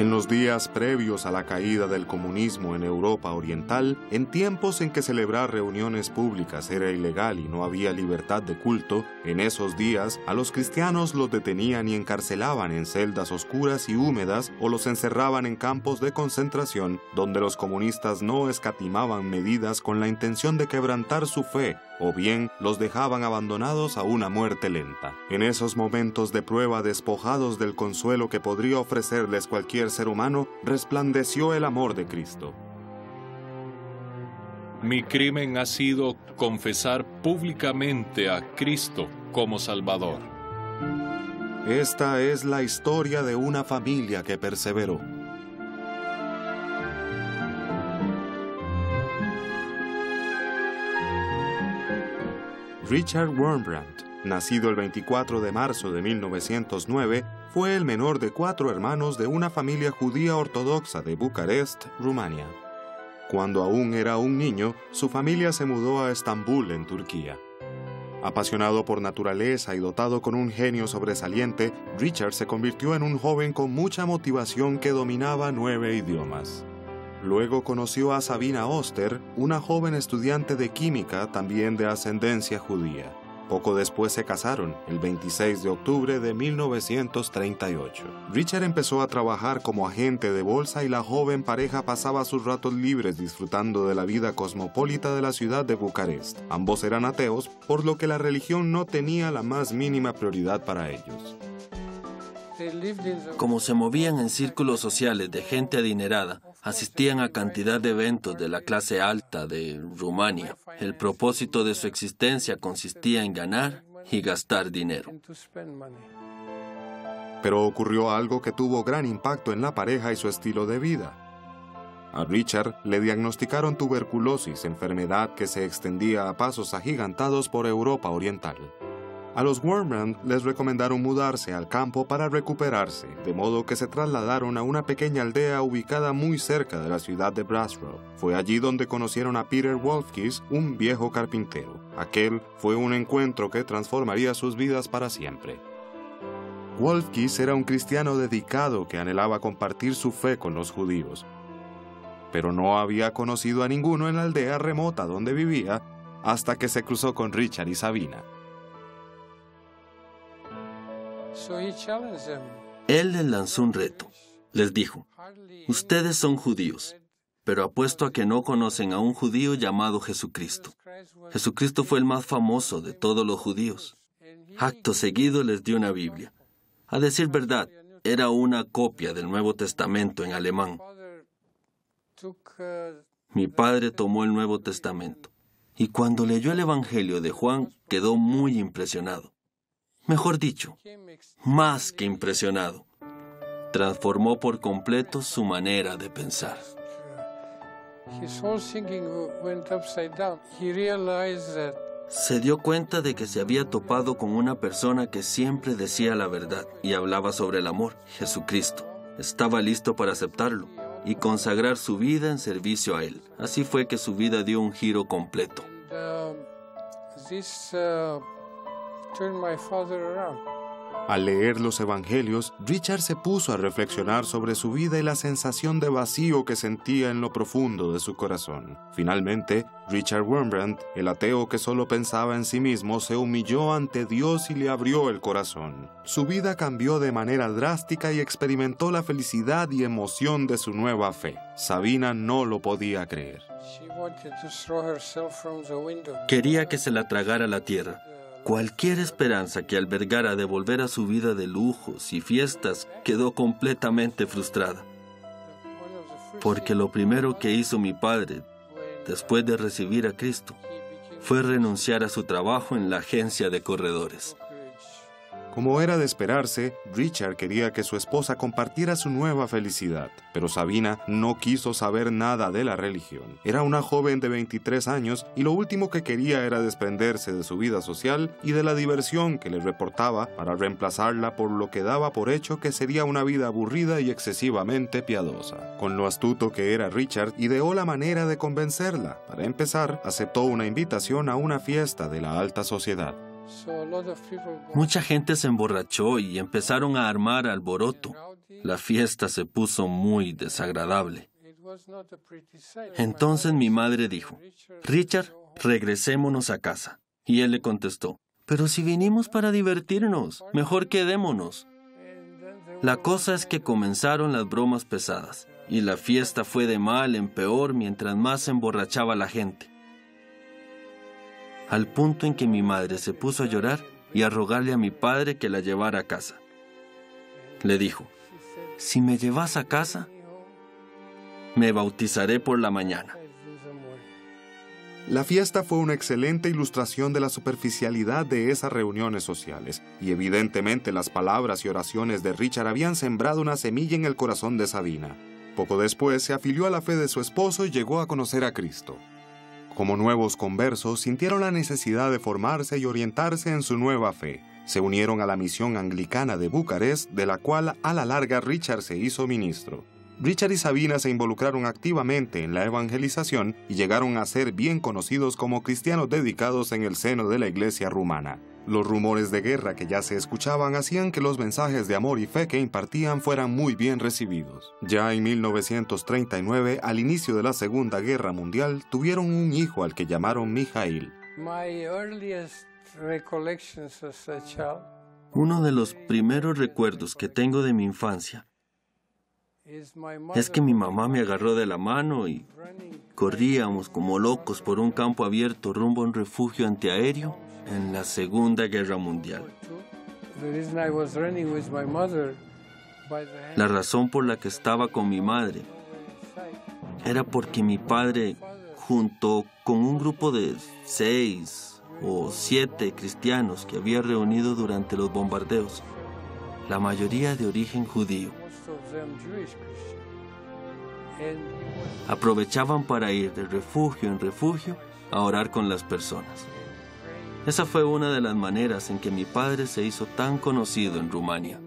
En los días previos a la caída del comunismo en Europa Oriental, en tiempos en que celebrar reuniones públicas era ilegal y no había libertad de culto, en esos días a los cristianos los detenían y encarcelaban en celdas oscuras y húmedas o los encerraban en campos de concentración donde los comunistas no escatimaban medidas con la intención de quebrantar su fe o bien los dejaban abandonados a una muerte lenta. En esos momentos de prueba despojados del consuelo que podría ofrecerles cualquier ser humano, resplandeció el amor de Cristo. Mi crimen ha sido confesar públicamente a Cristo como Salvador. Esta es la historia de una familia que perseveró. Richard Wurmbrandt, nacido el 24 de marzo de 1909, fue el menor de cuatro hermanos de una familia judía ortodoxa de Bucarest, Rumania. Cuando aún era un niño, su familia se mudó a Estambul, en Turquía. Apasionado por naturaleza y dotado con un genio sobresaliente, Richard se convirtió en un joven con mucha motivación que dominaba nueve idiomas. Luego conoció a Sabina Oster, una joven estudiante de química también de ascendencia judía. Poco después se casaron, el 26 de octubre de 1938. Richard empezó a trabajar como agente de bolsa y la joven pareja pasaba sus ratos libres disfrutando de la vida cosmopolita de la ciudad de Bucarest. Ambos eran ateos, por lo que la religión no tenía la más mínima prioridad para ellos. Como se movían en círculos sociales de gente adinerada, asistían a cantidad de eventos de la clase alta de Rumania. El propósito de su existencia consistía en ganar y gastar dinero. Pero ocurrió algo que tuvo gran impacto en la pareja y su estilo de vida. A Richard le diagnosticaron tuberculosis, enfermedad que se extendía a pasos agigantados por Europa Oriental. A los Wormrand les recomendaron mudarse al campo para recuperarse, de modo que se trasladaron a una pequeña aldea ubicada muy cerca de la ciudad de Brasrow. Fue allí donde conocieron a Peter Wolfkis, un viejo carpintero. Aquel fue un encuentro que transformaría sus vidas para siempre. Wolfkis era un cristiano dedicado que anhelaba compartir su fe con los judíos, pero no había conocido a ninguno en la aldea remota donde vivía hasta que se cruzó con Richard y Sabina. Él les lanzó un reto. Les dijo, ustedes son judíos, pero apuesto a que no conocen a un judío llamado Jesucristo. Jesucristo fue el más famoso de todos los judíos. Acto seguido les dio una Biblia. A decir verdad, era una copia del Nuevo Testamento en alemán. Mi padre tomó el Nuevo Testamento y cuando leyó el Evangelio de Juan quedó muy impresionado. Mejor dicho, más que impresionado. Transformó por completo su manera de pensar. Se dio cuenta de que se había topado con una persona que siempre decía la verdad y hablaba sobre el amor, Jesucristo. Estaba listo para aceptarlo y consagrar su vida en servicio a Él. Así fue que su vida dio un giro completo. Al leer los Evangelios, Richard se puso a reflexionar sobre su vida y la sensación de vacío que sentía en lo profundo de su corazón. Finalmente, Richard Wurmbrandt, el ateo que solo pensaba en sí mismo, se humilló ante Dios y le abrió el corazón. Su vida cambió de manera drástica y experimentó la felicidad y emoción de su nueva fe. Sabina no lo podía creer. Quería que se la tragara la tierra Cualquier esperanza que albergara de volver a su vida de lujos y fiestas quedó completamente frustrada. Porque lo primero que hizo mi padre, después de recibir a Cristo, fue renunciar a su trabajo en la agencia de corredores. Como era de esperarse, Richard quería que su esposa compartiera su nueva felicidad, pero Sabina no quiso saber nada de la religión. Era una joven de 23 años y lo último que quería era desprenderse de su vida social y de la diversión que le reportaba para reemplazarla por lo que daba por hecho que sería una vida aburrida y excesivamente piadosa. Con lo astuto que era Richard, ideó la manera de convencerla. Para empezar, aceptó una invitación a una fiesta de la alta sociedad. Mucha gente se emborrachó y empezaron a armar alboroto. La fiesta se puso muy desagradable. Entonces mi madre dijo, Richard, regresémonos a casa. Y él le contestó, pero si vinimos para divertirnos, mejor quedémonos. La cosa es que comenzaron las bromas pesadas, y la fiesta fue de mal en peor mientras más se emborrachaba la gente. Al punto en que mi madre se puso a llorar y a rogarle a mi padre que la llevara a casa. Le dijo, si me llevas a casa, me bautizaré por la mañana. La fiesta fue una excelente ilustración de la superficialidad de esas reuniones sociales, y evidentemente las palabras y oraciones de Richard habían sembrado una semilla en el corazón de Sabina. Poco después se afilió a la fe de su esposo y llegó a conocer a Cristo. Como nuevos conversos, sintieron la necesidad de formarse y orientarse en su nueva fe. Se unieron a la misión anglicana de Bucarest, de la cual a la larga Richard se hizo ministro. Richard y Sabina se involucraron activamente en la evangelización y llegaron a ser bien conocidos como cristianos dedicados en el seno de la iglesia rumana. Los rumores de guerra que ya se escuchaban hacían que los mensajes de amor y fe que impartían fueran muy bien recibidos. Ya en 1939, al inicio de la Segunda Guerra Mundial, tuvieron un hijo al que llamaron Mijail. Uno de los primeros recuerdos que tengo de mi infancia es que mi mamá me agarró de la mano y corríamos como locos por un campo abierto rumbo a un refugio antiaéreo en la Segunda Guerra Mundial. La razón por la que estaba con mi madre era porque mi padre, junto con un grupo de seis o siete cristianos que había reunido durante los bombardeos, la mayoría de origen judío, aprovechaban para ir de refugio en refugio a orar con las personas. Esa fue una de las maneras en que mi padre se hizo tan conocido en Rumania.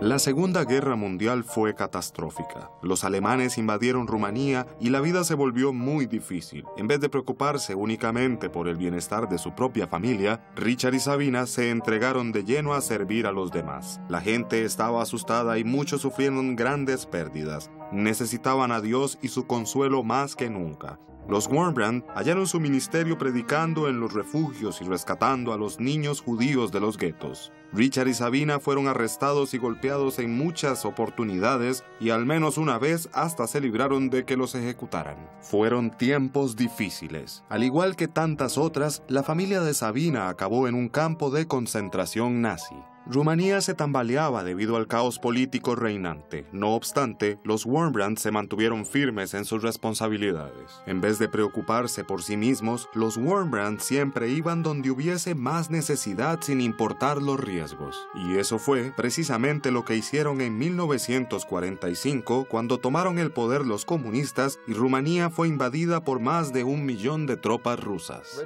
La Segunda Guerra Mundial fue catastrófica. Los alemanes invadieron Rumanía y la vida se volvió muy difícil. En vez de preocuparse únicamente por el bienestar de su propia familia, Richard y Sabina se entregaron de lleno a servir a los demás. La gente estaba asustada y muchos sufrieron grandes pérdidas. Necesitaban a Dios y su consuelo más que nunca. Los Warmbrand hallaron su ministerio predicando en los refugios y rescatando a los niños judíos de los guetos. Richard y Sabina fueron arrestados y golpeados en muchas oportunidades y al menos una vez hasta se libraron de que los ejecutaran. Fueron tiempos difíciles. Al igual que tantas otras, la familia de Sabina acabó en un campo de concentración nazi. Rumanía se tambaleaba debido al caos político reinante. No obstante, los Wormbrand se mantuvieron firmes en sus responsabilidades. En vez de preocuparse por sí mismos, los Wormbrand siempre iban donde hubiese más necesidad sin importar los riesgos. Y eso fue precisamente lo que hicieron en 1945 cuando tomaron el poder los comunistas y Rumanía fue invadida por más de un millón de tropas rusas.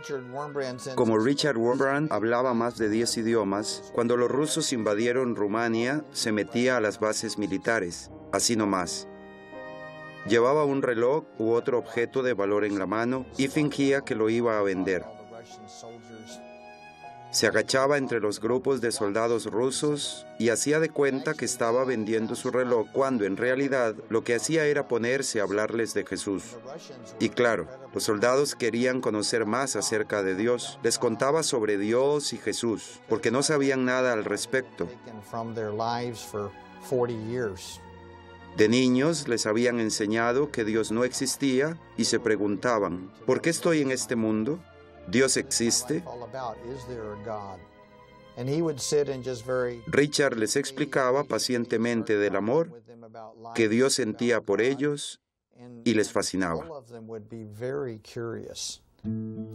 Como Richard Wormbrand hablaba más de 10 idiomas, cuando los rusos invadieron Rumania, se metía a las bases militares, así nomás. Llevaba un reloj u otro objeto de valor en la mano y fingía que lo iba a vender. Se agachaba entre los grupos de soldados rusos y hacía de cuenta que estaba vendiendo su reloj cuando en realidad lo que hacía era ponerse a hablarles de Jesús. Y claro, los soldados querían conocer más acerca de Dios. Les contaba sobre Dios y Jesús, porque no sabían nada al respecto. De niños les habían enseñado que Dios no existía y se preguntaban, ¿por qué estoy en este mundo? ¿Dios existe? Richard les explicaba pacientemente del amor que Dios sentía por ellos y les fascinaba.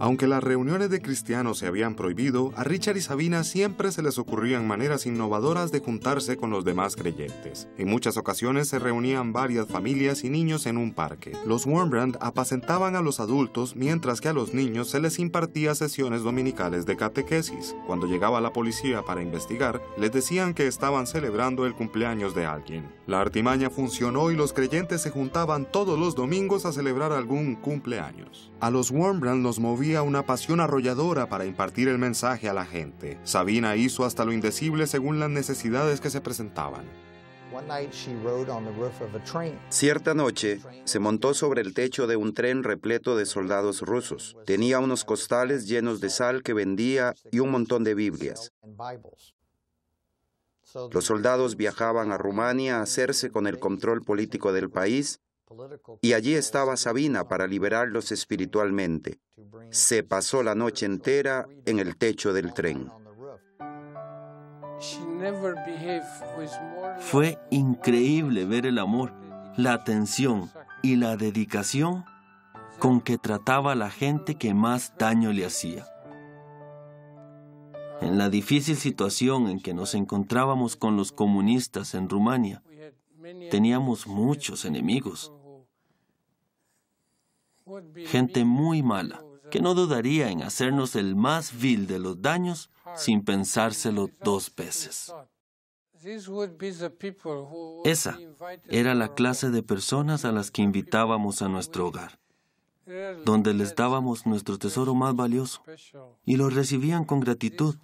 Aunque las reuniones de cristianos se habían prohibido, a Richard y Sabina siempre se les ocurrían maneras innovadoras de juntarse con los demás creyentes. En muchas ocasiones se reunían varias familias y niños en un parque. Los Wormbrand apacentaban a los adultos mientras que a los niños se les impartía sesiones dominicales de catequesis. Cuando llegaba la policía para investigar, les decían que estaban celebrando el cumpleaños de alguien. La artimaña funcionó y los creyentes se juntaban todos los domingos a celebrar algún cumpleaños. A los Wormbrand nos movía una pasión arrolladora para impartir el mensaje a la gente. Sabina hizo hasta lo indecible según las necesidades que se presentaban. Cierta noche se montó sobre el techo de un tren repleto de soldados rusos. Tenía unos costales llenos de sal que vendía y un montón de Biblias. Los soldados viajaban a Rumania a hacerse con el control político del país y allí estaba Sabina para liberarlos espiritualmente. Se pasó la noche entera en el techo del tren. Fue increíble ver el amor, la atención y la dedicación con que trataba a la gente que más daño le hacía. En la difícil situación en que nos encontrábamos con los comunistas en Rumania, teníamos muchos enemigos. Gente muy mala, que no dudaría en hacernos el más vil de los daños sin pensárselo dos veces. Esa era la clase de personas a las que invitábamos a nuestro hogar, donde les dábamos nuestro tesoro más valioso y lo recibían con gratitud.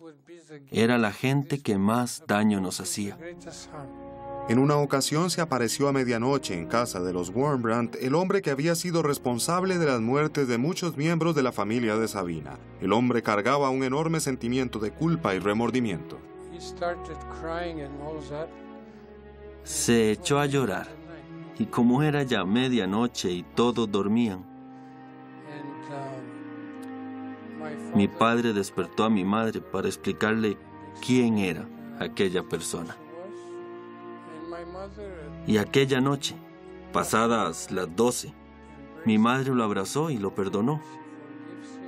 Era la gente que más daño nos hacía. En una ocasión se apareció a medianoche en casa de los Wormbrandt el hombre que había sido responsable de las muertes de muchos miembros de la familia de Sabina. El hombre cargaba un enorme sentimiento de culpa y remordimiento. Se echó a llorar y como era ya medianoche y todos dormían, mi padre despertó a mi madre para explicarle quién era aquella persona. Y aquella noche, pasadas las doce, mi madre lo abrazó y lo perdonó,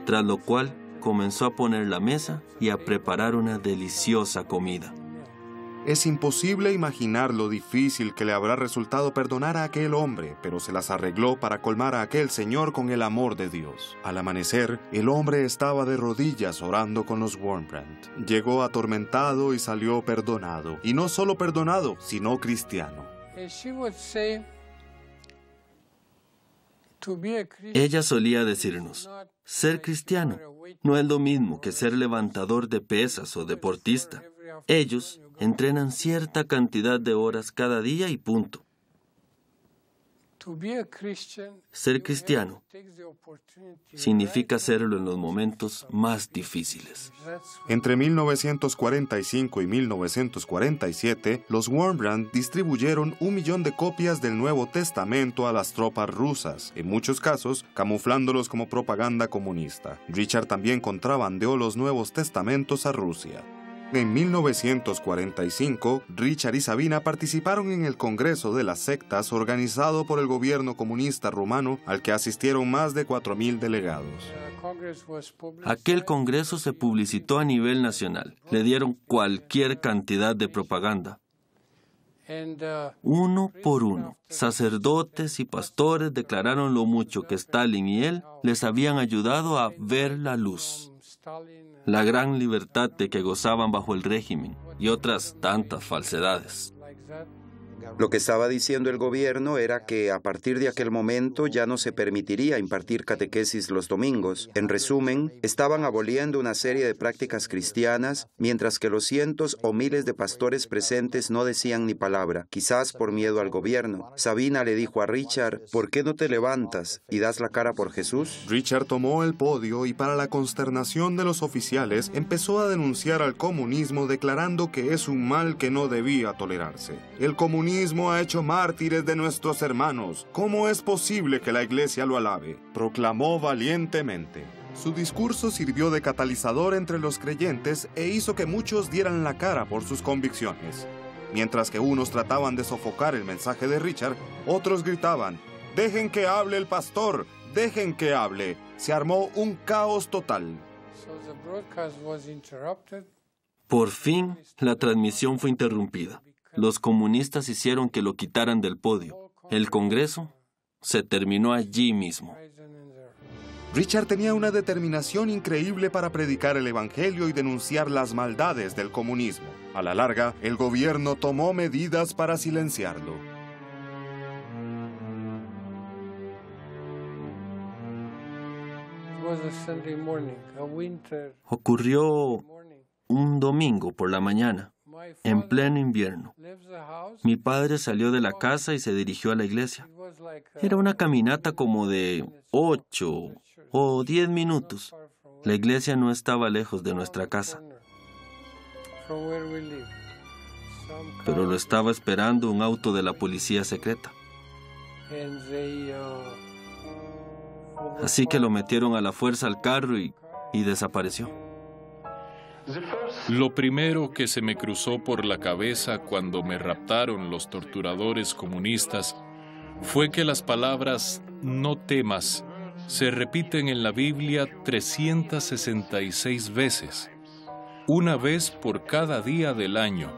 tras lo cual comenzó a poner la mesa y a preparar una deliciosa comida. Es imposible imaginar lo difícil que le habrá resultado perdonar a aquel hombre, pero se las arregló para colmar a aquel señor con el amor de Dios. Al amanecer, el hombre estaba de rodillas orando con los Wormbrandt. Llegó atormentado y salió perdonado, y no solo perdonado, sino cristiano. Ella solía decirnos, ser cristiano no es lo mismo que ser levantador de pesas o deportista. Ellos entrenan cierta cantidad de horas cada día y punto. Ser cristiano significa hacerlo en los momentos más difíciles. Entre 1945 y 1947, los Wormbrand distribuyeron un millón de copias del Nuevo Testamento a las tropas rusas, en muchos casos camuflándolos como propaganda comunista. Richard también contrabandeó los Nuevos Testamentos a Rusia. En 1945, Richard y Sabina participaron en el Congreso de las Sectas organizado por el gobierno comunista rumano al que asistieron más de 4.000 delegados. Aquel Congreso se publicitó a nivel nacional. Le dieron cualquier cantidad de propaganda. Uno por uno, sacerdotes y pastores declararon lo mucho que Stalin y él les habían ayudado a ver la luz la gran libertad de que gozaban bajo el régimen y otras tantas falsedades. Lo que estaba diciendo el gobierno era que a partir de aquel momento ya no se permitiría impartir catequesis los domingos. En resumen, estaban aboliendo una serie de prácticas cristianas, mientras que los cientos o miles de pastores presentes no decían ni palabra, quizás por miedo al gobierno. Sabina le dijo a Richard, ¿por qué no te levantas y das la cara por Jesús? Richard tomó el podio y para la consternación de los oficiales empezó a denunciar al comunismo declarando que es un mal que no debía tolerarse. El comunismo ha hecho mártires de nuestros hermanos. ¿Cómo es posible que la iglesia lo alabe? Proclamó valientemente. Su discurso sirvió de catalizador entre los creyentes e hizo que muchos dieran la cara por sus convicciones. Mientras que unos trataban de sofocar el mensaje de Richard, otros gritaban, Dejen que hable el pastor, dejen que hable. Se armó un caos total. Por fin, la transmisión fue interrumpida. Los comunistas hicieron que lo quitaran del podio. El Congreso se terminó allí mismo. Richard tenía una determinación increíble para predicar el Evangelio y denunciar las maldades del comunismo. A la larga, el gobierno tomó medidas para silenciarlo. Ocurrió un domingo por la mañana. En pleno invierno. Mi padre salió de la casa y se dirigió a la iglesia. Era una caminata como de ocho o diez minutos. La iglesia no estaba lejos de nuestra casa, pero lo estaba esperando un auto de la policía secreta. Así que lo metieron a la fuerza al carro y, y desapareció. Lo primero que se me cruzó por la cabeza cuando me raptaron los torturadores comunistas fue que las palabras no temas se repiten en la Biblia 366 veces, una vez por cada día del año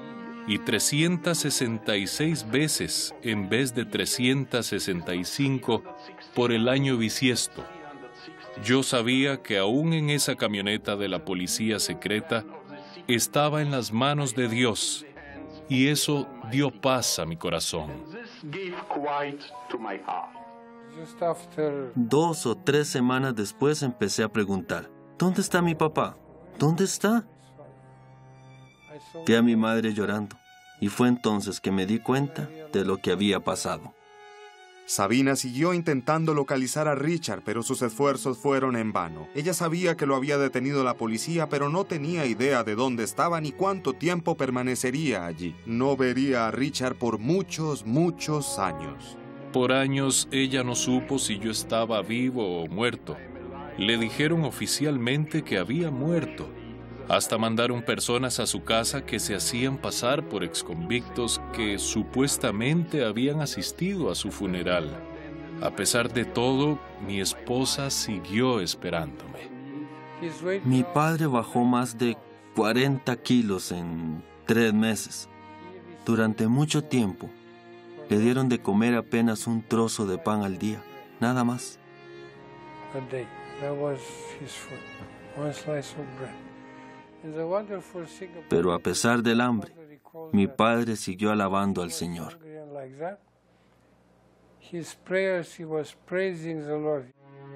y 366 veces en vez de 365 por el año bisiesto. Yo sabía que aún en esa camioneta de la policía secreta estaba en las manos de Dios y eso dio paz a mi corazón. Dos o tres semanas después empecé a preguntar, ¿dónde está mi papá? ¿Dónde está? Vi a mi madre llorando y fue entonces que me di cuenta de lo que había pasado. Sabina siguió intentando localizar a Richard, pero sus esfuerzos fueron en vano. Ella sabía que lo había detenido la policía, pero no tenía idea de dónde estaba ni cuánto tiempo permanecería allí. No vería a Richard por muchos, muchos años. Por años ella no supo si yo estaba vivo o muerto. Le dijeron oficialmente que había muerto. Hasta mandaron personas a su casa que se hacían pasar por exconvictos que supuestamente habían asistido a su funeral. A pesar de todo, mi esposa siguió esperándome. Mi padre bajó más de 40 kilos en tres meses. Durante mucho tiempo, le dieron de comer apenas un trozo de pan al día, nada más. Pero a pesar del hambre, mi padre siguió alabando al Señor.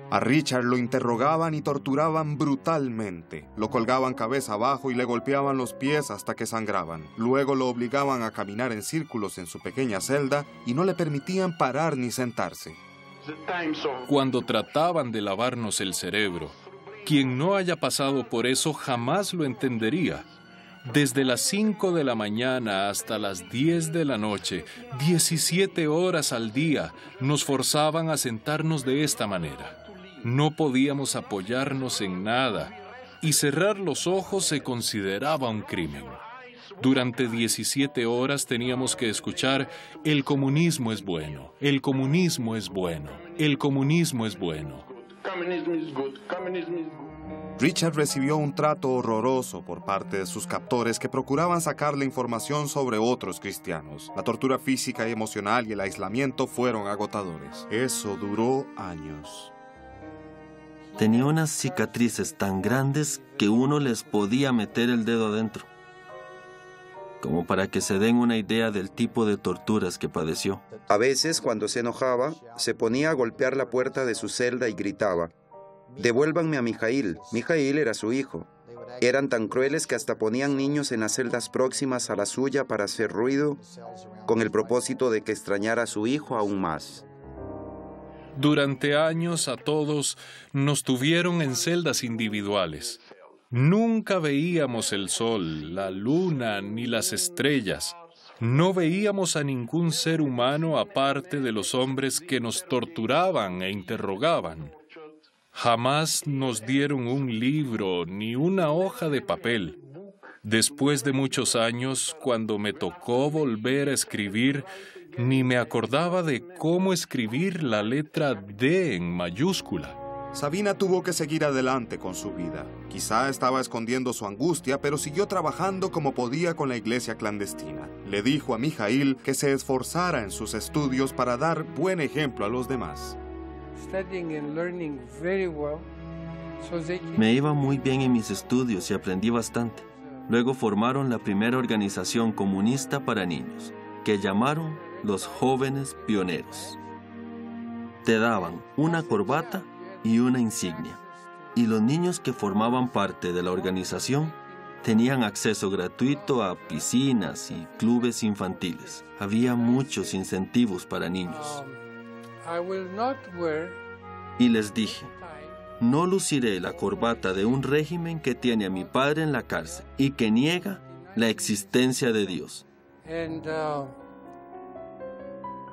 A Richard lo interrogaban y torturaban brutalmente. Lo colgaban cabeza abajo y le golpeaban los pies hasta que sangraban. Luego lo obligaban a caminar en círculos en su pequeña celda y no le permitían parar ni sentarse. Cuando trataban de lavarnos el cerebro, quien no haya pasado por eso jamás lo entendería. Desde las 5 de la mañana hasta las 10 de la noche, 17 horas al día, nos forzaban a sentarnos de esta manera. No podíamos apoyarnos en nada y cerrar los ojos se consideraba un crimen. Durante 17 horas teníamos que escuchar, el comunismo es bueno, el comunismo es bueno, el comunismo es bueno. Richard recibió un trato horroroso por parte de sus captores que procuraban sacarle información sobre otros cristianos. La tortura física y emocional y el aislamiento fueron agotadores. Eso duró años. Tenía unas cicatrices tan grandes que uno les podía meter el dedo adentro, como para que se den una idea del tipo de torturas que padeció. A veces, cuando se enojaba, se ponía a golpear la puerta de su celda y gritaba, Devuélvanme a Mijail. Mijail era su hijo. Eran tan crueles que hasta ponían niños en las celdas próximas a la suya para hacer ruido, con el propósito de que extrañara a su hijo aún más. Durante años a todos nos tuvieron en celdas individuales. Nunca veíamos el sol, la luna ni las estrellas. No veíamos a ningún ser humano aparte de los hombres que nos torturaban e interrogaban. Jamás nos dieron un libro ni una hoja de papel. Después de muchos años, cuando me tocó volver a escribir, ni me acordaba de cómo escribir la letra D en mayúscula. Sabina tuvo que seguir adelante con su vida. Quizá estaba escondiendo su angustia, pero siguió trabajando como podía con la iglesia clandestina. Le dijo a Mijail que se esforzara en sus estudios para dar buen ejemplo a los demás. Me iba muy bien en mis estudios y aprendí bastante. Luego formaron la primera organización comunista para niños, que llamaron los jóvenes pioneros. Te daban una corbata y una insignia, y los niños que formaban parte de la organización Tenían acceso gratuito a piscinas y clubes infantiles. Había muchos incentivos para niños. Y les dije, no luciré la corbata de un régimen que tiene a mi padre en la cárcel y que niega la existencia de Dios.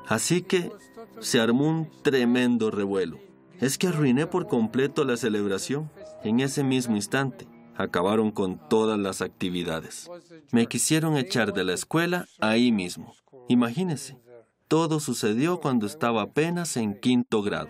Así que se armó un tremendo revuelo. Es que arruiné por completo la celebración en ese mismo instante. Acabaron con todas las actividades. Me quisieron echar de la escuela ahí mismo. Imagínese, todo sucedió cuando estaba apenas en quinto grado.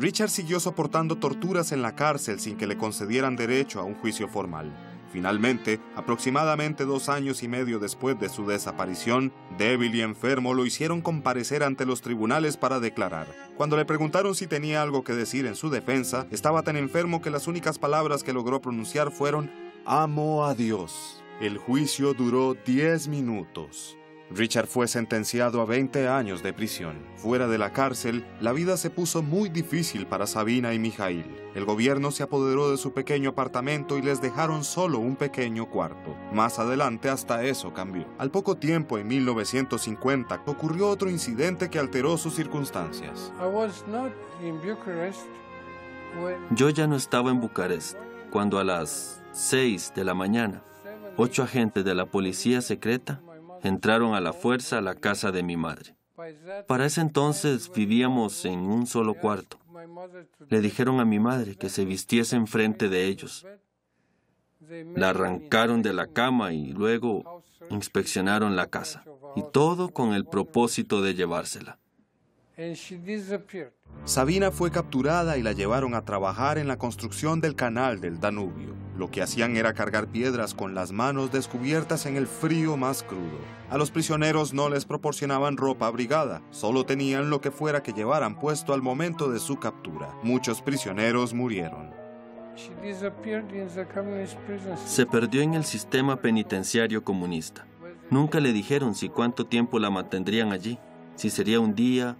Richard siguió soportando torturas en la cárcel sin que le concedieran derecho a un juicio formal. Finalmente, aproximadamente dos años y medio después de su desaparición, débil y enfermo lo hicieron comparecer ante los tribunales para declarar. Cuando le preguntaron si tenía algo que decir en su defensa, estaba tan enfermo que las únicas palabras que logró pronunciar fueron Amo a Dios. El juicio duró 10 minutos. Richard fue sentenciado a 20 años de prisión. Fuera de la cárcel, la vida se puso muy difícil para Sabina y Mijail. El gobierno se apoderó de su pequeño apartamento y les dejaron solo un pequeño cuarto. Más adelante hasta eso cambió. Al poco tiempo, en 1950, ocurrió otro incidente que alteró sus circunstancias. Yo ya no estaba en Bucarest cuando a las 6 de la mañana, ocho agentes de la policía secreta entraron a la fuerza a la casa de mi madre. Para ese entonces vivíamos en un solo cuarto. Le dijeron a mi madre que se vistiese enfrente de ellos. La arrancaron de la cama y luego inspeccionaron la casa, y todo con el propósito de llevársela. Sabina fue capturada y la llevaron a trabajar en la construcción del canal del Danubio. Lo que hacían era cargar piedras con las manos descubiertas en el frío más crudo. A los prisioneros no les proporcionaban ropa abrigada, solo tenían lo que fuera que llevaran puesto al momento de su captura. Muchos prisioneros murieron. Se perdió en el sistema penitenciario comunista. Nunca le dijeron si cuánto tiempo la mantendrían allí, si sería un día,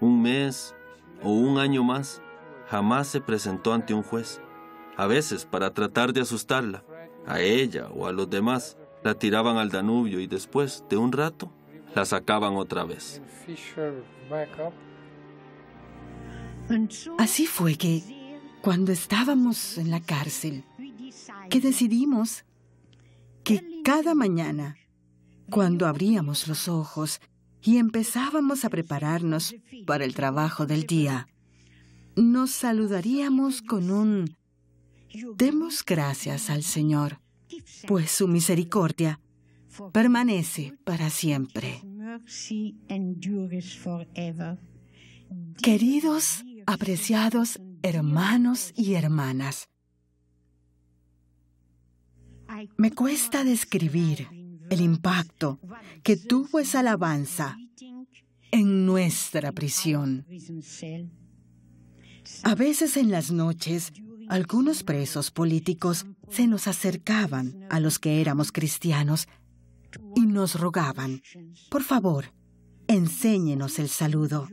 un mes o un año más, jamás se presentó ante un juez. A veces, para tratar de asustarla, a ella o a los demás, la tiraban al Danubio y después, de un rato, la sacaban otra vez. Así fue que, cuando estábamos en la cárcel, que decidimos que cada mañana, cuando abríamos los ojos y empezábamos a prepararnos para el trabajo del día. Nos saludaríamos con un Demos gracias al Señor, pues su misericordia permanece para siempre. Queridos, apreciados hermanos y hermanas, me cuesta describir el impacto que tuvo esa alabanza en nuestra prisión. A veces en las noches, algunos presos políticos se nos acercaban a los que éramos cristianos y nos rogaban, por favor, enséñenos el saludo.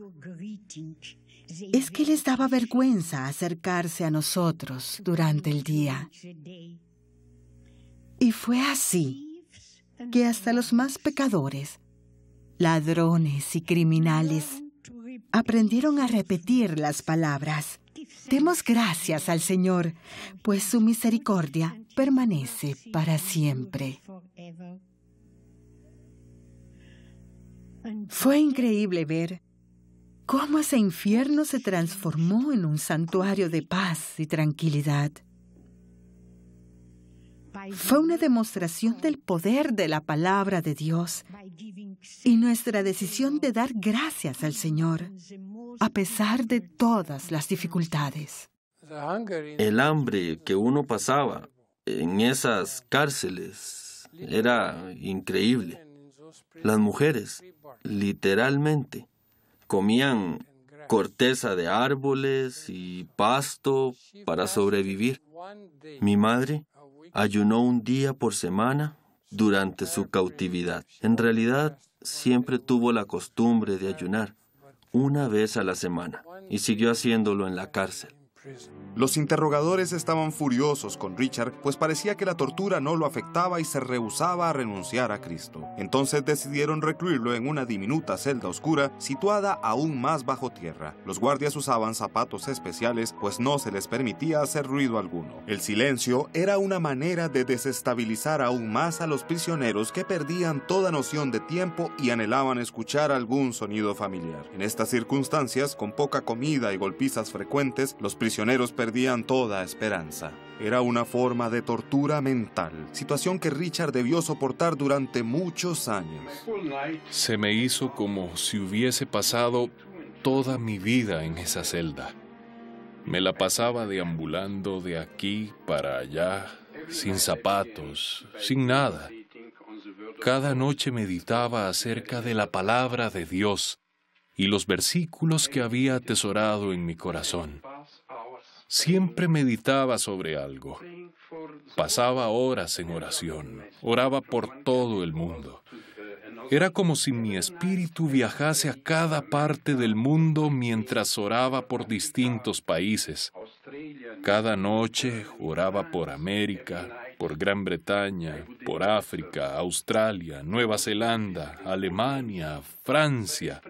Es que les daba vergüenza acercarse a nosotros durante el día. Y fue así que hasta los más pecadores, ladrones y criminales, aprendieron a repetir las palabras. Demos gracias al Señor, pues su misericordia permanece para siempre. Fue increíble ver cómo ese infierno se transformó en un santuario de paz y tranquilidad. Fue una demostración del poder de la palabra de Dios y nuestra decisión de dar gracias al Señor a pesar de todas las dificultades. El hambre que uno pasaba en esas cárceles era increíble. Las mujeres, literalmente, comían corteza de árboles y pasto para sobrevivir. Mi madre ayunó un día por semana durante su cautividad. En realidad, siempre tuvo la costumbre de ayunar una vez a la semana y siguió haciéndolo en la cárcel. Los interrogadores estaban furiosos con Richard, pues parecía que la tortura no lo afectaba y se rehusaba a renunciar a Cristo. Entonces decidieron recluirlo en una diminuta celda oscura situada aún más bajo tierra. Los guardias usaban zapatos especiales, pues no se les permitía hacer ruido alguno. El silencio era una manera de desestabilizar aún más a los prisioneros que perdían toda noción de tiempo y anhelaban escuchar algún sonido familiar. En estas circunstancias, con poca comida y golpizas frecuentes, los prisioneros perdían toda esperanza. Era una forma de tortura mental, situación que Richard debió soportar durante muchos años. Se me hizo como si hubiese pasado toda mi vida en esa celda. Me la pasaba deambulando de aquí para allá, sin zapatos, sin nada. Cada noche meditaba acerca de la palabra de Dios y los versículos que había atesorado en mi corazón. Siempre meditaba sobre algo. Pasaba horas en oración. Oraba por todo el mundo. Era como si mi espíritu viajase a cada parte del mundo mientras oraba por distintos países. Cada noche oraba por América, por Gran Bretaña, por África, Australia, Nueva Zelanda, Alemania, Francia.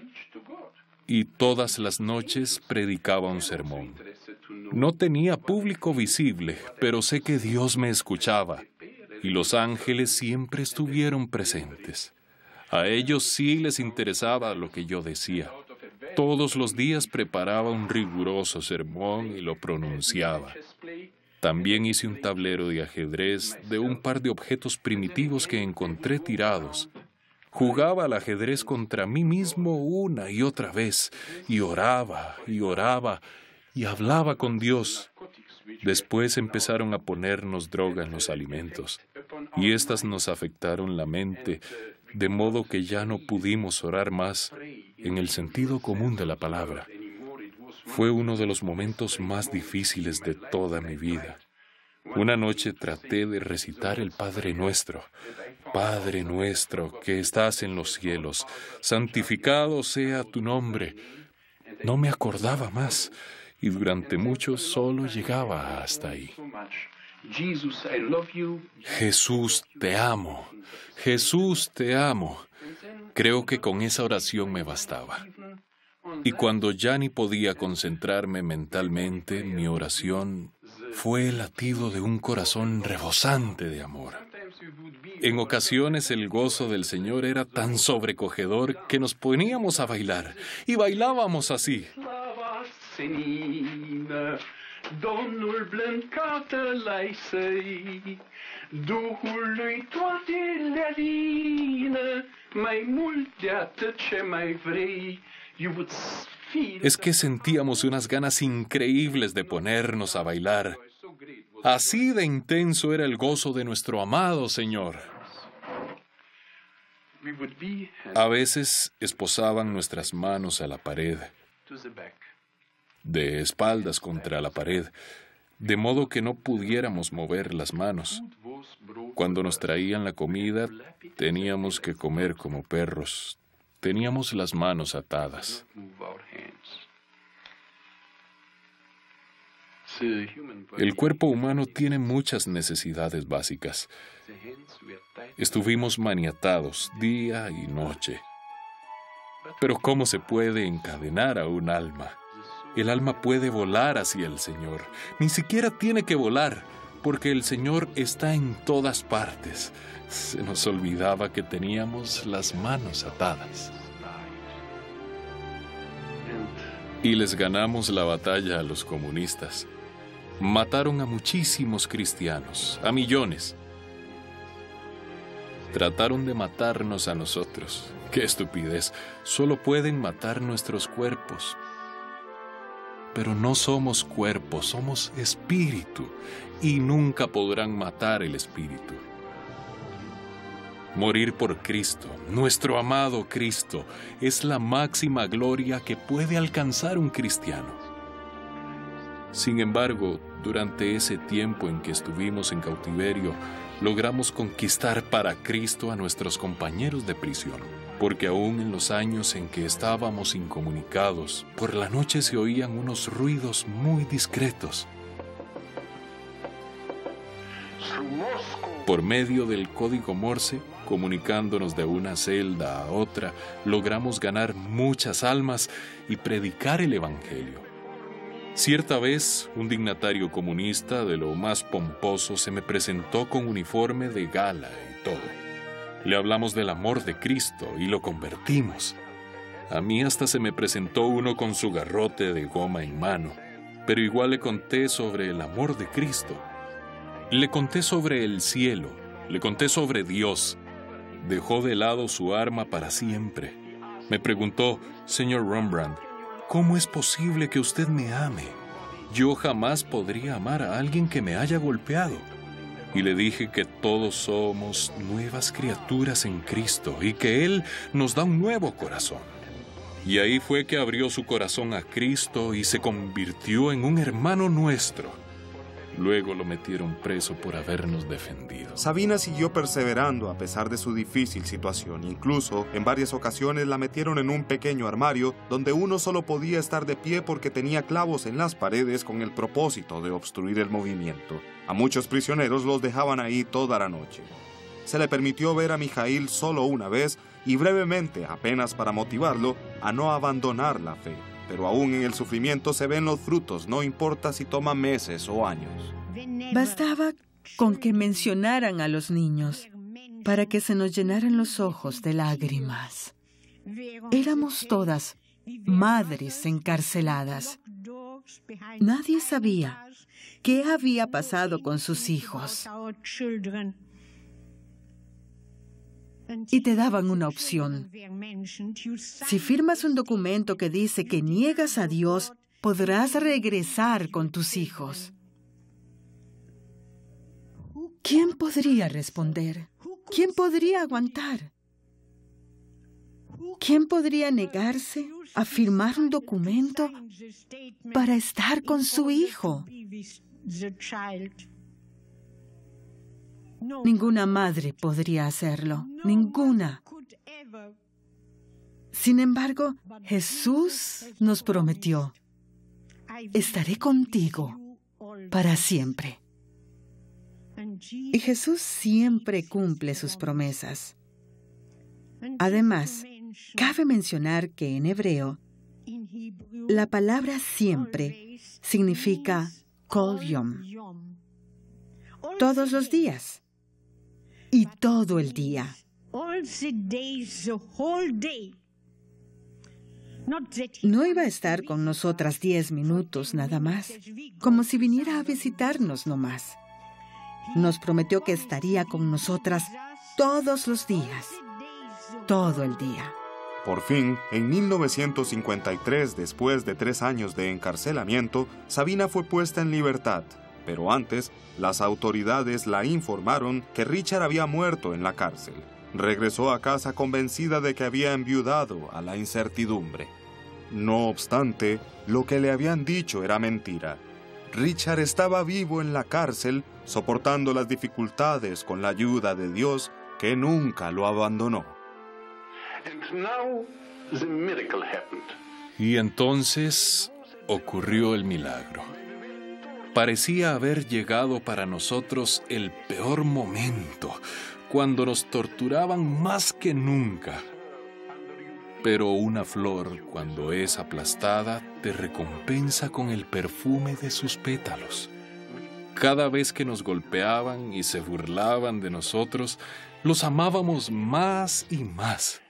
Y todas las noches predicaba un sermón. No tenía público visible, pero sé que Dios me escuchaba y los ángeles siempre estuvieron presentes. A ellos sí les interesaba lo que yo decía. Todos los días preparaba un riguroso sermón y lo pronunciaba. También hice un tablero de ajedrez de un par de objetos primitivos que encontré tirados. Jugaba al ajedrez contra mí mismo una y otra vez, y oraba y oraba, y hablaba con Dios. Después empezaron a ponernos droga en los alimentos y éstas nos afectaron la mente, de modo que ya no pudimos orar más en el sentido común de la palabra. Fue uno de los momentos más difíciles de toda mi vida. Una noche traté de recitar el Padre Nuestro. Padre nuestro que estás en los cielos, santificado sea tu nombre. No me acordaba más y durante mucho solo llegaba hasta ahí. Jesús, te amo. Jesús, te amo. Creo que con esa oración me bastaba. Y cuando ya ni podía concentrarme mentalmente, mi oración fue el latido de un corazón rebosante de amor. En ocasiones el gozo del Señor era tan sobrecogedor que nos poníamos a bailar y bailábamos así. Es que sentíamos unas ganas increíbles de ponernos a bailar. Así de intenso era el gozo de nuestro amado Señor. A veces esposaban nuestras manos a la pared de espaldas contra la pared, de modo que no pudiéramos mover las manos. Cuando nos traían la comida, teníamos que comer como perros. Teníamos las manos atadas. El cuerpo humano tiene muchas necesidades básicas. Estuvimos maniatados día y noche. Pero ¿cómo se puede encadenar a un alma? El alma puede volar hacia el Señor. Ni siquiera tiene que volar, porque el Señor está en todas partes. Se nos olvidaba que teníamos las manos atadas. Y les ganamos la batalla a los comunistas. Mataron a muchísimos cristianos, a millones. Trataron de matarnos a nosotros. Qué estupidez. Solo pueden matar nuestros cuerpos, pero no somos cuerpo, somos espíritu y nunca podrán matar el espíritu. Morir por Cristo, nuestro amado Cristo, es la máxima gloria que puede alcanzar un cristiano. Sin embargo, durante ese tiempo en que estuvimos en cautiverio, logramos conquistar para Cristo a nuestros compañeros de prisión, porque aún en los años en que estábamos incomunicados, por la noche se oían unos ruidos muy discretos. Por medio del código Morse, comunicándonos de una celda a otra, logramos ganar muchas almas y predicar el Evangelio. Cierta vez, un dignatario comunista de lo más pomposo se me presentó con uniforme de gala y todo. Le hablamos del amor de Cristo y lo convertimos. A mí hasta se me presentó uno con su garrote de goma en mano, pero igual le conté sobre el amor de Cristo. Le conté sobre el cielo, le conté sobre Dios. Dejó de lado su arma para siempre. Me preguntó, señor Rembrandt, ¿cómo es posible que usted me ame? Yo jamás podría amar a alguien que me haya golpeado. Y le dije que todos somos nuevas criaturas en Cristo y que Él nos da un nuevo corazón. Y ahí fue que abrió su corazón a Cristo y se convirtió en un hermano nuestro. Luego lo metieron preso por habernos defendido. Sabina siguió perseverando a pesar de su difícil situación. Incluso, en varias ocasiones la metieron en un pequeño armario donde uno solo podía estar de pie porque tenía clavos en las paredes con el propósito de obstruir el movimiento. A muchos prisioneros los dejaban ahí toda la noche. Se le permitió ver a Mijail solo una vez y brevemente, apenas para motivarlo a no abandonar la fe pero aún en el sufrimiento se ven los frutos, no importa si toma meses o años. Bastaba con que mencionaran a los niños para que se nos llenaran los ojos de lágrimas. Éramos todas madres encarceladas. Nadie sabía qué había pasado con sus hijos. y te daban una opción. Si firmas un documento que dice que niegas a Dios, podrás regresar con tus hijos. ¿Quién podría responder? ¿Quién podría aguantar? ¿Quién podría negarse a firmar un documento para estar con su hijo? Ninguna madre podría hacerlo, ninguna. Sin embargo, Jesús nos prometió, estaré contigo para siempre. Y Jesús siempre cumple sus promesas. Además, cabe mencionar que en hebreo, la palabra siempre significa kol yom, todos los días. Y todo el día. No iba a estar con nosotras diez minutos nada más, como si viniera a visitarnos nomás. Nos prometió que estaría con nosotras todos los días, todo el día. Por fin, en 1953, después de tres años de encarcelamiento, Sabina fue puesta en libertad pero antes, las autoridades la informaron que Richard había muerto en la cárcel. Regresó a casa convencida de que había enviudado a la incertidumbre. No obstante, lo que le habían dicho era mentira. Richard estaba vivo en la cárcel, soportando las dificultades con la ayuda de Dios, que nunca lo abandonó. Y entonces ocurrió el milagro. Parecía haber llegado para nosotros el peor momento, cuando nos torturaban más que nunca. Pero una flor, cuando es aplastada, te recompensa con el perfume de sus pétalos. Cada vez que nos golpeaban y se burlaban de nosotros, los amábamos más y más.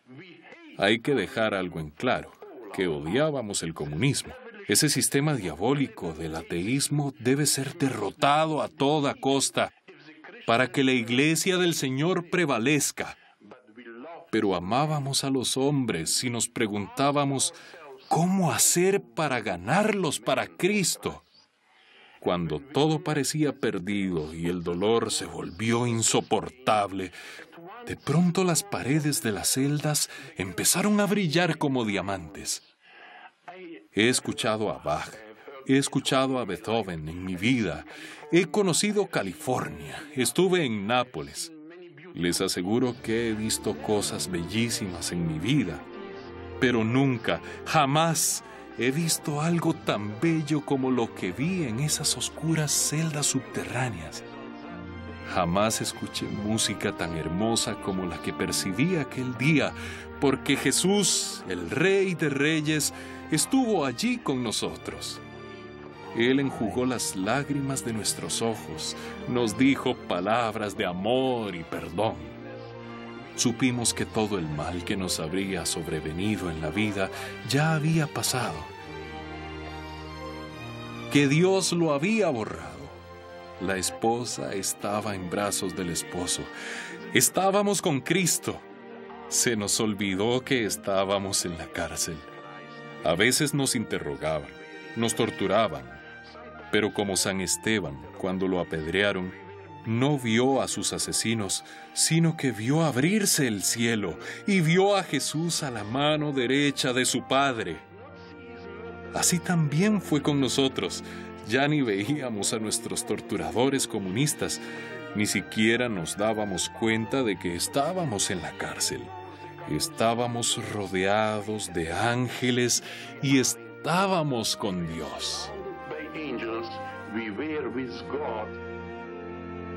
Hay que dejar algo en claro, que odiábamos el comunismo. Ese sistema diabólico del ateísmo debe ser derrotado a toda costa para que la iglesia del Señor prevalezca. Pero amábamos a los hombres y nos preguntábamos cómo hacer para ganarlos para Cristo. Cuando todo parecía perdido y el dolor se volvió insoportable, de pronto las paredes de las celdas empezaron a brillar como diamantes. He escuchado a Bach, he escuchado a Beethoven en mi vida, he conocido California, estuve en Nápoles. Les aseguro que he visto cosas bellísimas en mi vida, pero nunca, jamás he visto algo tan bello como lo que vi en esas oscuras celdas subterráneas. Jamás escuché música tan hermosa como la que percibí aquel día, porque Jesús, el Rey de Reyes, estuvo allí con nosotros. Él enjugó las lágrimas de nuestros ojos, nos dijo palabras de amor y perdón. Supimos que todo el mal que nos habría sobrevenido en la vida ya había pasado, que Dios lo había borrado la esposa estaba en brazos del esposo. Estábamos con Cristo. Se nos olvidó que estábamos en la cárcel. A veces nos interrogaban, nos torturaban, pero como San Esteban, cuando lo apedrearon, no vio a sus asesinos, sino que vio abrirse el cielo y vio a Jesús a la mano derecha de su Padre. Así también fue con nosotros. Ya ni veíamos a nuestros torturadores comunistas, ni siquiera nos dábamos cuenta de que estábamos en la cárcel. Estábamos rodeados de ángeles y estábamos con Dios.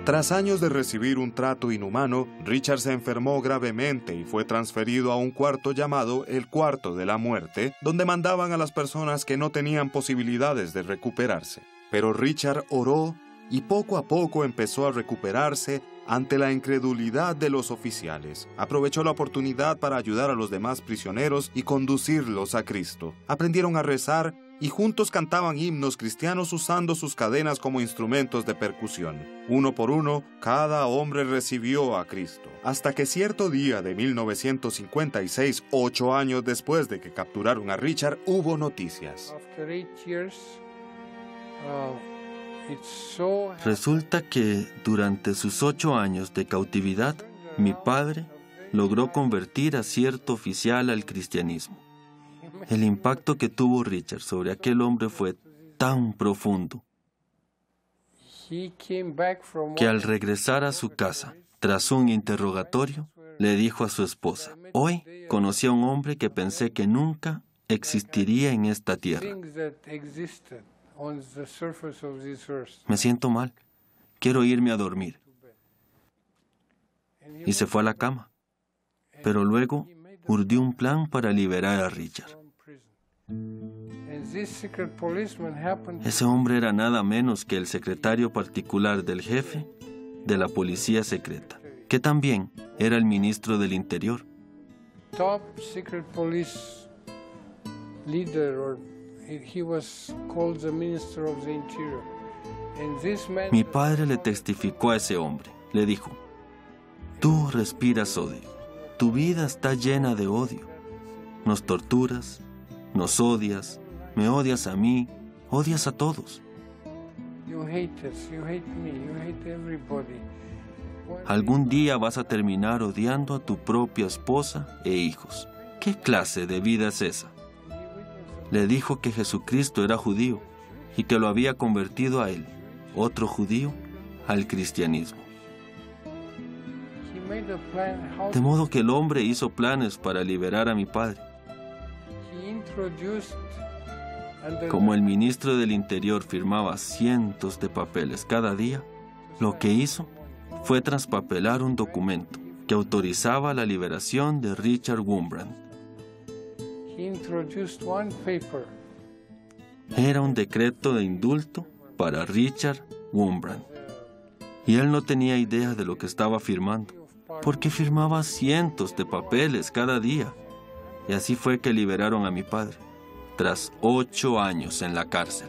Tras años de recibir un trato inhumano, Richard se enfermó gravemente y fue transferido a un cuarto llamado el cuarto de la muerte, donde mandaban a las personas que no tenían posibilidades de recuperarse. Pero Richard oró y poco a poco empezó a recuperarse ante la incredulidad de los oficiales. Aprovechó la oportunidad para ayudar a los demás prisioneros y conducirlos a Cristo. Aprendieron a rezar y juntos cantaban himnos cristianos usando sus cadenas como instrumentos de percusión. Uno por uno, cada hombre recibió a Cristo. Hasta que cierto día de 1956, ocho años después de que capturaron a Richard, hubo noticias. Resulta que durante sus ocho años de cautividad, mi padre logró convertir a cierto oficial al cristianismo. El impacto que tuvo Richard sobre aquel hombre fue tan profundo que al regresar a su casa, tras un interrogatorio, le dijo a su esposa, hoy conocí a un hombre que pensé que nunca existiría en esta tierra. Me siento mal, quiero irme a dormir. Y se fue a la cama, pero luego urdió un plan para liberar a Richard. Ese hombre era nada menos que el secretario particular del jefe de la policía secreta, que también era el ministro del Interior. Mi padre le testificó a ese hombre. Le dijo, tú respiras odio. Tu vida está llena de odio. Nos torturas, nos odias, me odias a mí, odias a todos. Algún día vas a terminar odiando a tu propia esposa e hijos. ¿Qué clase de vida es esa? Le dijo que Jesucristo era judío y que lo había convertido a él, otro judío, al cristianismo. De modo que el hombre hizo planes para liberar a mi padre. Como el ministro del Interior firmaba cientos de papeles cada día, lo que hizo fue transpapelar un documento que autorizaba la liberación de Richard Wurmbrand. Era un decreto de indulto para Richard Wurmbrand. Y él no tenía idea de lo que estaba firmando, porque firmaba cientos de papeles cada día. Y así fue que liberaron a mi padre, tras ocho años en la cárcel.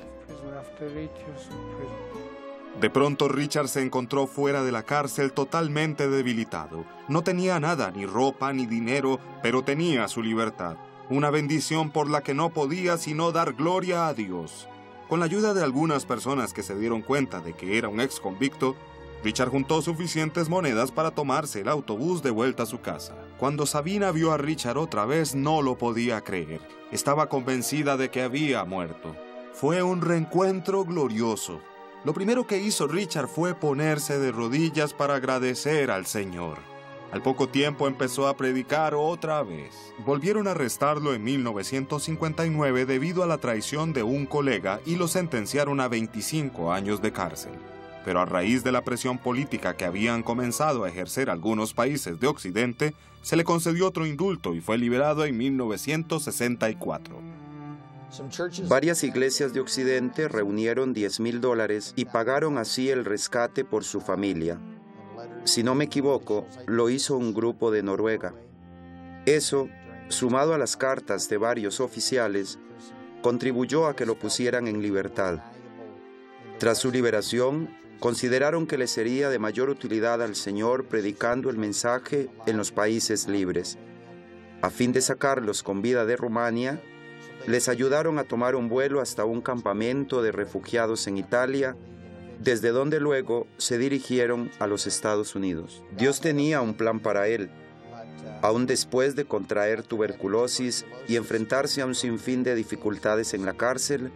De pronto Richard se encontró fuera de la cárcel totalmente debilitado. No tenía nada, ni ropa, ni dinero, pero tenía su libertad. Una bendición por la que no podía sino dar gloria a Dios. Con la ayuda de algunas personas que se dieron cuenta de que era un ex convicto, Richard juntó suficientes monedas para tomarse el autobús de vuelta a su casa. Cuando Sabina vio a Richard otra vez, no lo podía creer. Estaba convencida de que había muerto. Fue un reencuentro glorioso. Lo primero que hizo Richard fue ponerse de rodillas para agradecer al Señor. Al poco tiempo empezó a predicar otra vez. Volvieron a arrestarlo en 1959 debido a la traición de un colega y lo sentenciaron a 25 años de cárcel. Pero a raíz de la presión política que habían comenzado a ejercer algunos países de Occidente, se le concedió otro indulto y fue liberado en 1964. Varias iglesias de Occidente reunieron 10 mil dólares y pagaron así el rescate por su familia. Si no me equivoco, lo hizo un grupo de Noruega. Eso, sumado a las cartas de varios oficiales, contribuyó a que lo pusieran en libertad. Tras su liberación, consideraron que le sería de mayor utilidad al Señor predicando el mensaje en los países libres. A fin de sacarlos con vida de Rumania, les ayudaron a tomar un vuelo hasta un campamento de refugiados en Italia, desde donde luego se dirigieron a los Estados Unidos. Dios tenía un plan para él. Aún después de contraer tuberculosis y enfrentarse a un sinfín de dificultades en la cárcel,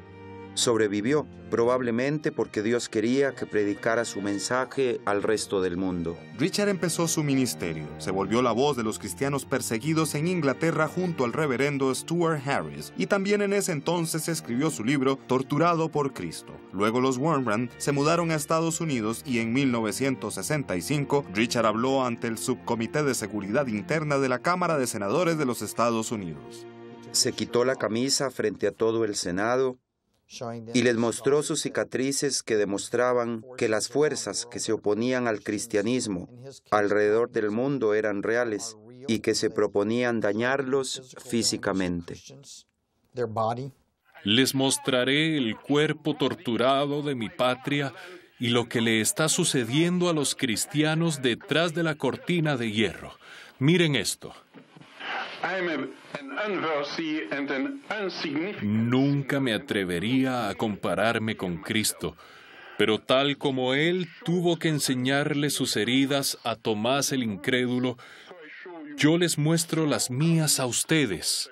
sobrevivió, probablemente porque Dios quería que predicara su mensaje al resto del mundo. Richard empezó su ministerio, se volvió la voz de los cristianos perseguidos en Inglaterra junto al reverendo Stuart Harris, y también en ese entonces escribió su libro Torturado por Cristo. Luego los Warren se mudaron a Estados Unidos y en 1965 Richard habló ante el Subcomité de Seguridad Interna de la Cámara de Senadores de los Estados Unidos. Se quitó la camisa frente a todo el Senado y les mostró sus cicatrices que demostraban que las fuerzas que se oponían al cristianismo alrededor del mundo eran reales y que se proponían dañarlos físicamente. Les mostraré el cuerpo torturado de mi patria y lo que le está sucediendo a los cristianos detrás de la cortina de hierro. Miren esto. Nunca me atrevería a compararme con Cristo, pero tal como Él tuvo que enseñarle sus heridas a Tomás el incrédulo, yo les muestro las mías a ustedes.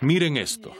Miren esto.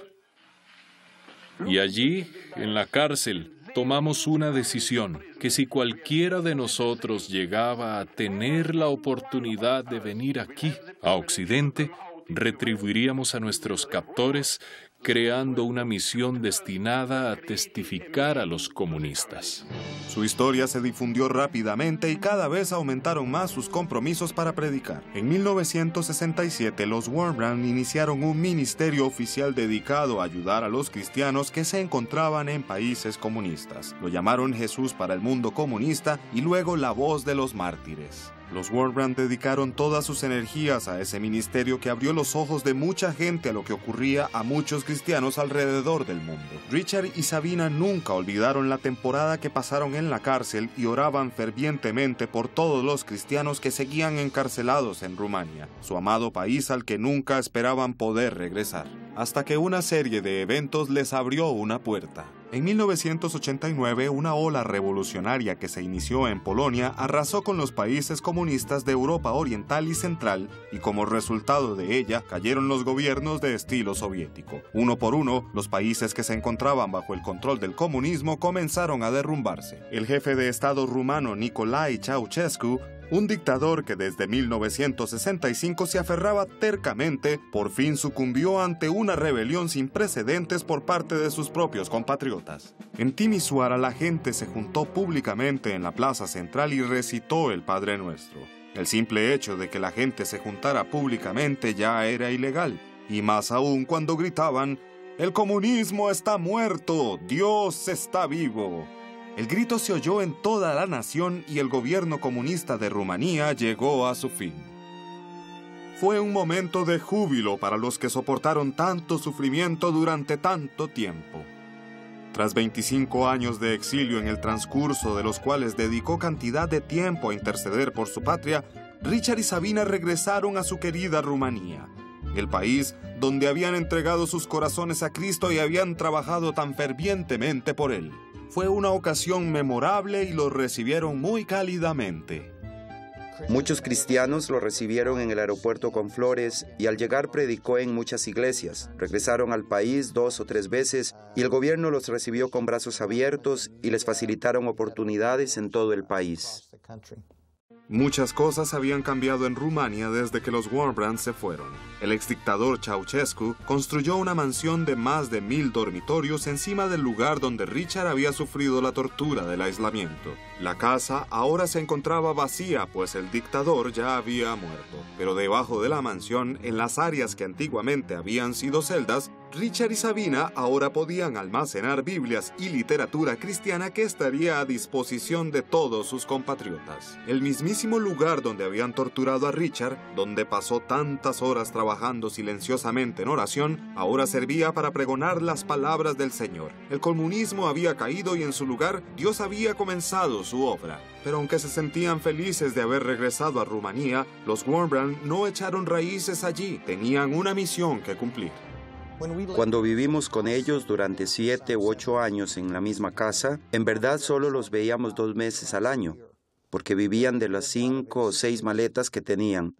Y allí, en la cárcel, tomamos una decisión, que si cualquiera de nosotros llegaba a tener la oportunidad de venir aquí, a Occidente, retribuiríamos a nuestros captores creando una misión destinada a testificar a los comunistas. Su historia se difundió rápidamente y cada vez aumentaron más sus compromisos para predicar. En 1967 los Warren iniciaron un ministerio oficial dedicado a ayudar a los cristianos que se encontraban en países comunistas. Lo llamaron Jesús para el mundo comunista y luego la voz de los mártires. Los Warbrand dedicaron todas sus energías a ese ministerio que abrió los ojos de mucha gente a lo que ocurría a muchos cristianos alrededor del mundo. Richard y Sabina nunca olvidaron la temporada que pasaron en la cárcel y oraban fervientemente por todos los cristianos que seguían encarcelados en Rumania, su amado país al que nunca esperaban poder regresar, hasta que una serie de eventos les abrió una puerta. En 1989, una ola revolucionaria que se inició en Polonia arrasó con los países comunistas de Europa Oriental y Central y como resultado de ella cayeron los gobiernos de estilo soviético. Uno por uno, los países que se encontraban bajo el control del comunismo comenzaron a derrumbarse. El jefe de Estado rumano Nicolae Ceausescu un dictador que desde 1965 se aferraba tercamente, por fin sucumbió ante una rebelión sin precedentes por parte de sus propios compatriotas. En Timisoara la gente se juntó públicamente en la plaza central y recitó el Padre Nuestro. El simple hecho de que la gente se juntara públicamente ya era ilegal, y más aún cuando gritaban, El comunismo está muerto, Dios está vivo. El grito se oyó en toda la nación y el gobierno comunista de Rumanía llegó a su fin. Fue un momento de júbilo para los que soportaron tanto sufrimiento durante tanto tiempo. Tras 25 años de exilio en el transcurso de los cuales dedicó cantidad de tiempo a interceder por su patria, Richard y Sabina regresaron a su querida Rumanía, el país donde habían entregado sus corazones a Cristo y habían trabajado tan fervientemente por él. Fue una ocasión memorable y lo recibieron muy cálidamente. Muchos cristianos lo recibieron en el aeropuerto con flores y al llegar predicó en muchas iglesias. Regresaron al país dos o tres veces y el gobierno los recibió con brazos abiertos y les facilitaron oportunidades en todo el país. Muchas cosas habían cambiado en Rumania desde que los Wurmbrandt se fueron. El exdictador Ceausescu construyó una mansión de más de mil dormitorios encima del lugar donde Richard había sufrido la tortura del aislamiento. La casa ahora se encontraba vacía, pues el dictador ya había muerto. Pero debajo de la mansión, en las áreas que antiguamente habían sido celdas, Richard y Sabina ahora podían almacenar Biblias y literatura cristiana que estaría a disposición de todos sus compatriotas. El mismísimo lugar donde habían torturado a Richard, donde pasó tantas horas trabajando silenciosamente en oración, ahora servía para pregonar las palabras del Señor. El comunismo había caído y en su lugar Dios había comenzado su obra. Pero aunque se sentían felices de haber regresado a Rumanía, los Wurmbrand no echaron raíces allí, tenían una misión que cumplir. Cuando vivimos con ellos durante siete u ocho años en la misma casa, en verdad solo los veíamos dos meses al año, porque vivían de las cinco o seis maletas que tenían.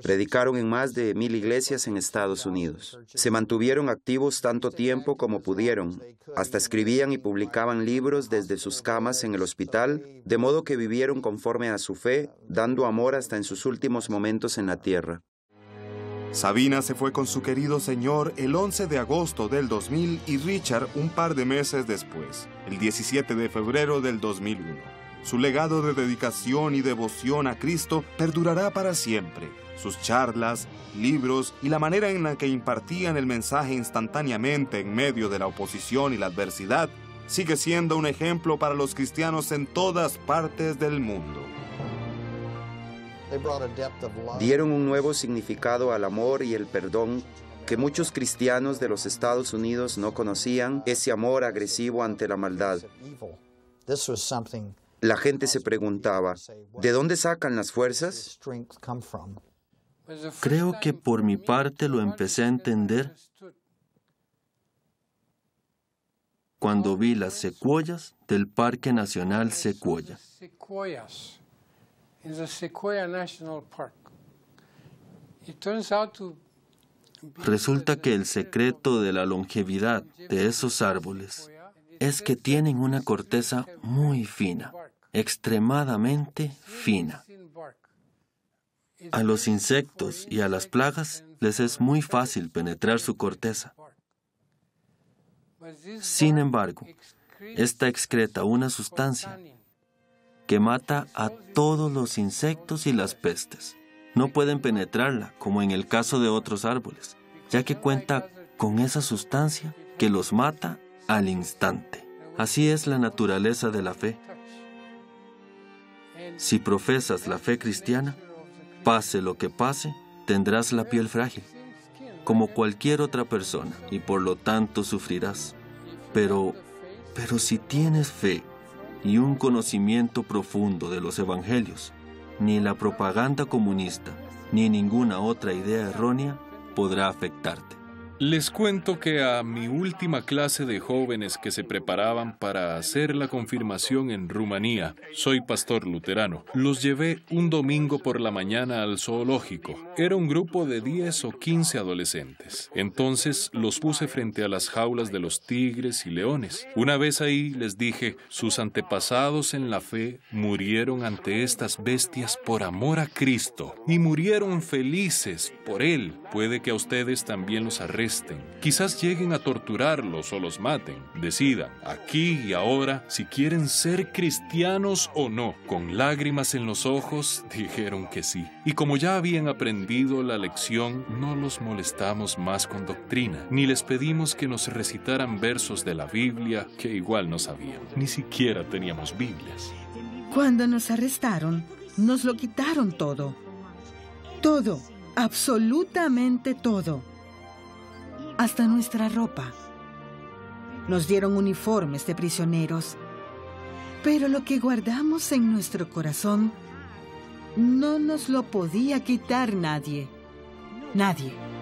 Predicaron en más de mil iglesias en Estados Unidos. Se mantuvieron activos tanto tiempo como pudieron. Hasta escribían y publicaban libros desde sus camas en el hospital, de modo que vivieron conforme a su fe, dando amor hasta en sus últimos momentos en la tierra. Sabina se fue con su querido señor el 11 de agosto del 2000 y Richard un par de meses después, el 17 de febrero del 2001. Su legado de dedicación y devoción a Cristo perdurará para siempre. Sus charlas, libros y la manera en la que impartían el mensaje instantáneamente en medio de la oposición y la adversidad sigue siendo un ejemplo para los cristianos en todas partes del mundo. Dieron un nuevo significado al amor y el perdón que muchos cristianos de los Estados Unidos no conocían, ese amor agresivo ante la maldad. La gente se preguntaba, ¿de dónde sacan las fuerzas? Creo que por mi parte lo empecé a entender cuando vi las secuoyas del Parque Nacional Sequoia. Resulta que el secreto de la longevidad de esos árboles es que tienen una corteza muy fina, extremadamente fina. A los insectos y a las plagas les es muy fácil penetrar su corteza. Sin embargo, esta excreta una sustancia que mata a todos los insectos y las pestes. No pueden penetrarla, como en el caso de otros árboles, ya que cuenta con esa sustancia que los mata al instante. Así es la naturaleza de la fe. Si profesas la fe cristiana, pase lo que pase, tendrás la piel frágil, como cualquier otra persona, y por lo tanto sufrirás. Pero, pero si tienes fe y un conocimiento profundo de los evangelios, ni la propaganda comunista, ni ninguna otra idea errónea podrá afectarte. Les cuento que a mi última clase de jóvenes que se preparaban para hacer la confirmación en Rumanía, soy pastor luterano, los llevé un domingo por la mañana al zoológico. Era un grupo de 10 o 15 adolescentes. Entonces los puse frente a las jaulas de los tigres y leones. Una vez ahí les dije, sus antepasados en la fe murieron ante estas bestias por amor a Cristo y murieron felices por Él. Puede que a ustedes también los Quizás lleguen a torturarlos o los maten. Decidan, aquí y ahora, si quieren ser cristianos o no. Con lágrimas en los ojos, dijeron que sí. Y como ya habían aprendido la lección, no los molestamos más con doctrina, ni les pedimos que nos recitaran versos de la Biblia que igual no sabían. Ni siquiera teníamos Biblias. Cuando nos arrestaron, nos lo quitaron todo. Todo, absolutamente todo hasta nuestra ropa. Nos dieron uniformes de prisioneros, pero lo que guardamos en nuestro corazón no nos lo podía quitar nadie. Nadie.